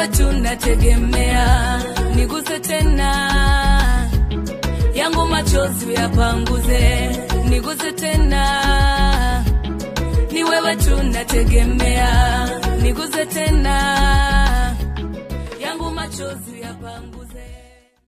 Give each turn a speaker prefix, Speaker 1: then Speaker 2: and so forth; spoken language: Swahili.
Speaker 1: ni wewe tunategemea, niguse tena. Yangu machozi yapanguze, niguse tena, ni wewe tunategemea, niguse tena. Yangu machozi yapanguze.